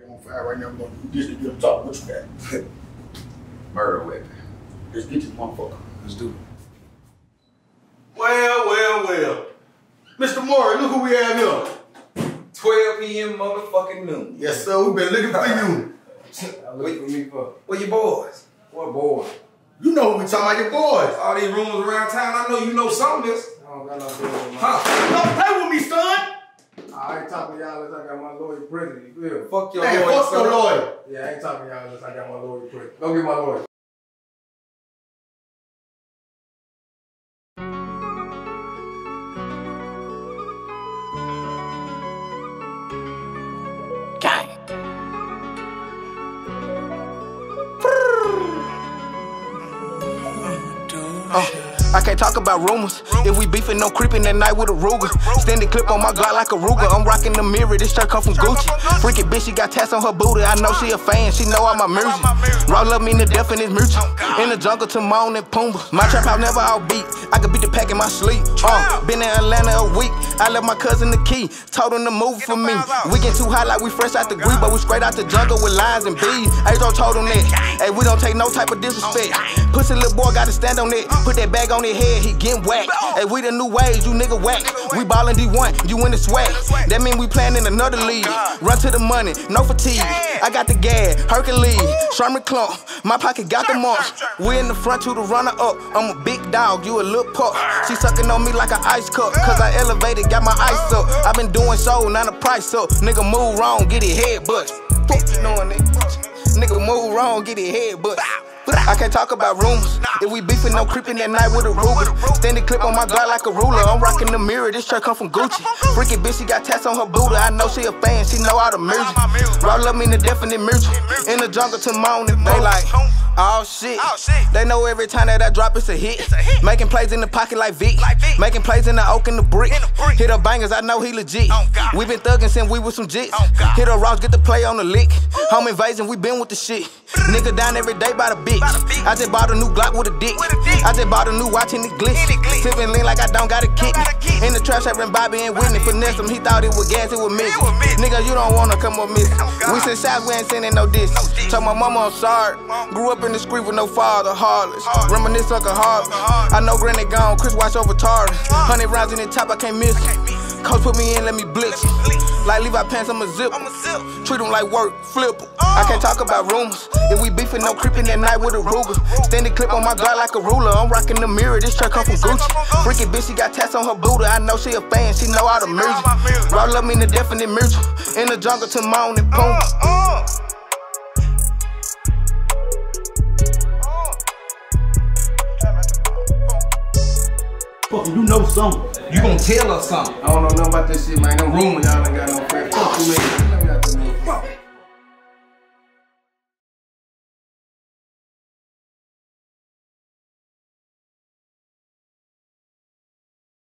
Right on fire right now. We're gonna do this to get top. What you got? Murder weapon. Let's get this motherfucker. Let's do it. Well, well, well. Mr. Maury, look who we have here. 12 p.m. motherfucking noon. Yes, sir. We've been looking for you. Wait for me for. Where your boys? What boys? You know we talking about your boys. All these rumors around town. I know you know some of this. I don't got no business, man. Huh? Don't play with me, son. I ain't talking to y'all unless I got my lawyer present. You feel? Fuck your Hey, lawyer, fuck the son. lawyer. Yeah, I ain't talking to y'all unless I got my lawyer present. Go get my lawyer. Gang. I can't talk about rumors. If we beefing, no creeping at night with a Ruger. Standing clip on my Glock like a Ruger. I'm rocking the mirror. This shirt come from Gucci. Freaky bitch, she got tats on her booty. I know she a fan. She know all my music. Raw love me to death and it's mutual. In the jungle, Timon and Pumbaa. My trap house never out beat. I could beat the pack in my sleep. Uh, been in Atlanta a week. I left my cousin the key. Told him to move for me. We get too high like we fresh out the green, but we straight out the jungle with lions and bees. Ajo told him that. Hey, we don't take no type of disrespect. Pussy little boy gotta stand on it. Put that bag on his head, he getting whacked. Hey, we the new ways, you nigga whack. We ballin' D1, you in the swag. That mean we playin' in another league. Run to the money, no fatigue. I got the gas, Hercules, Sherman Klump. My pocket got the marks. We in the front to the runner up. I'm a big dog, you a little pup. She suckin' on me like an ice cup. Cause I elevated, got my ice up. i been doing so, now the price up. Nigga move wrong, get it head bust. You it. Nigga move wrong, get it head bust. I can't talk about rumors. If we beefing, no creeping at night with a Ruger. Standing clip on my Glock like a ruler. I'm rocking the mirror. This shirt come from Gucci. Freaky bitch, she got tats on her booty. I know she a fan. She know all the music. Raw love me in the definite mutual. In the jungle, Timon and they like. Oh shit. oh shit. They know every time that I drop it's a hit. Making plays in the pocket like Vic. Making plays in the oak and the brick. Hit up bangers, I know he legit. We been thugging since we was some jits. Hit up Ross, get the play on the lick. Home invasion, we been with the shit. Nigga down every day by the bitch. I just bought a new Glock with a dick. I just bought a new watch and it glitch. Sipping lean like I don't got a kick. In the trash, having Bobby and Whitney. Finesse him, he thought it was gas, it was missing. Nigga, you don't wanna come up missing. We send shots, we ain't sending no diss. Tell my mama I'm sorry. Grew up in the street with no father, heartless. Reminisce like a heart. I know Granny gone, Chris watch over Taurus. Hundred rounds in the top, I can't miss. Coach put me in, let me blitz. Like Levi pants, I'm a zip. Treat them like work, flip 'em. I can't talk about rumors. If we beefing, no creeping at night with a Ruger. Standing clip on my Glock like a ruler. I'm rocking the mirror, this shirt come from Gucci. Freaky bitch, she got tats on her booty. I know she a fan, she know all the music. Raw love me in the definite mutual. In the jungle, Timon and Pumbaa. Fuck, you know something. You gonna tell us something. I don't know nothing about this shit, man. No rumors, y'all ain't got no friends. Fuck you, man.